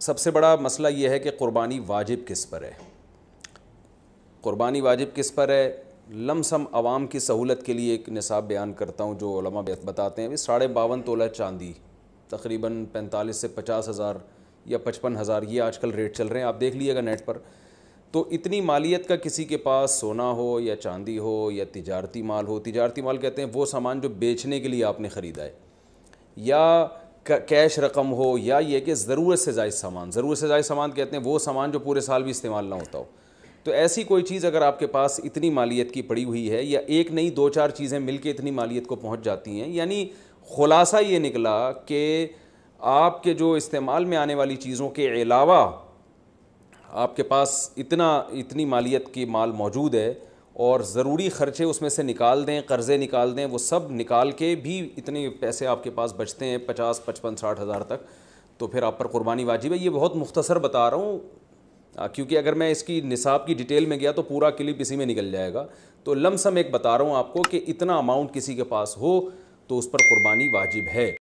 सबसे बड़ा मसला ये है कि क़ुरबानी वाजिब किस पर है? क़ुरबानी वाजिब किस पर है? लमसम आवाम की सहूलत के लिए एक निसाब बयान करता हूँ जो उलमा बताते हैं। साढ़े बावन तोला चांदी, तकरीबन पैंतालीस से पचास हज़ार या पचपन हज़ार, ये आजकल रेट चल रहे हैं। आप देख लीजिएगा नेट पर। तो इतनी मालियत का किसी के पास सोना हो या चांदी हो या तिजारती माल हो, तिजारती माल कहते हैं वो सामान जो बेचने के लिए आपने ख़रीदा है। या कैश रकम हो या ये कि ज़रूरत से ज़ायद सामान, ज़रूरत से ज़ायद सामान कहते हैं, वो सामान जो पूरे साल भी इस्तेमाल ना होता हो। तो ऐसी कोई चीज़ अगर आपके पास इतनी मालियत की पड़ी हुई है या एक नई दो चार चीज़ें मिलके इतनी मालियत को पहुँच जाती हैं, यानी ख़ुलासा ये निकला कि आपके जो इस्तेमाल में आने वाली चीज़ों के अलावा आपके पास इतना, इतनी मालियत की माल मौजूद है और ज़रूरी ख़र्चे उसमें से निकाल दें, कर्ज़े निकाल दें, वो सब निकाल के भी इतने पैसे आपके पास बचते हैं, पचास, पचपन, साठ हज़ार तक। तो फिर आप पर कुर्बानी वाजिब है। ये बहुत मुख्तसर बता रहा हूँ क्योंकि अगर मैं इसकी निसाब की डिटेल में गया तो पूरा क्लिप इसी में निकल जाएगा। तो लमसम एक बता रहा हूँ आपको कि इतना अमाउंट किसी के पास हो तो उस पर कुर्बानी वाजिब है।